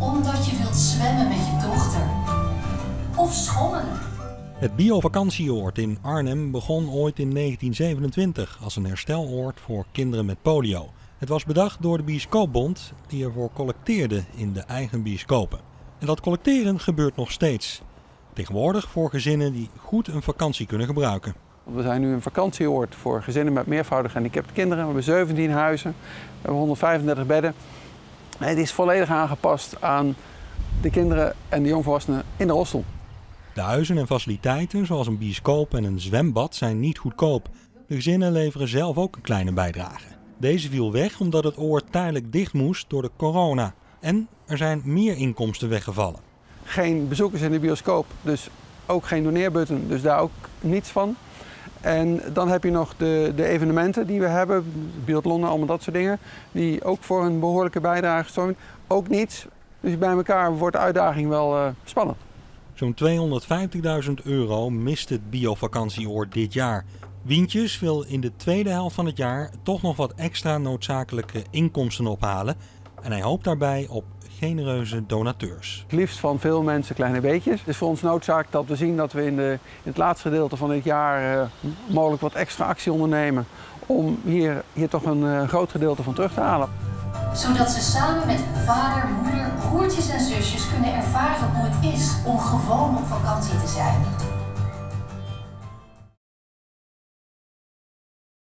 Omdat je wilt zwemmen met je dochter. Of schommelen. Het biovakantieoord in Arnhem begon ooit in 1927 als een hersteloord voor kinderen met polio. Het was bedacht door de Bioscoopbond die ervoor collecteerde in de eigen bioscopen. En dat collecteren gebeurt nog steeds. Tegenwoordig voor gezinnen die goed een vakantie kunnen gebruiken. We zijn nu een vakantieoord voor gezinnen met meervoudig gehandicapte kinderen. We hebben 17 huizen, we hebben 135 bedden. Het is volledig aangepast aan de kinderen en de jongvolwassenen in de hostel. De huizen en faciliteiten, zoals een bioscoop en een zwembad, zijn niet goedkoop. De gezinnen leveren zelf ook een kleine bijdrage. Deze viel weg omdat het oord tijdelijk dicht moest door de corona. En er zijn meer inkomsten weggevallen. Geen bezoekers in de bioscoop, dus ook geen doneerbutton, dus daar ook niets van. En dan heb je nog de, de evenementen die we hebben, Biathlon allemaal dat soort dingen, die ook voor een behoorlijke bijdrage stormen. Ook niets. Dus bij elkaar wordt de uitdaging wel uh, spannend. Zo'n 250.000 euro mist het biovakantieoord dit jaar. Wientjes wil in de tweede helft van het jaar toch nog wat extra noodzakelijke inkomsten ophalen. En hij hoopt daarbij op genereuze donateurs. Het liefst van veel mensen kleine beetjes. Het is voor ons noodzaak dat we zien dat we in, de, in het laatste gedeelte van dit jaar uh, mogelijk wat extra actie ondernemen. Om hier, hier toch een uh, groot gedeelte van terug te halen. Zodat ze samen met vader, moeder, broertjes en zusjes kunnen ervaren hoe het is om gewoon op vakantie te zijn.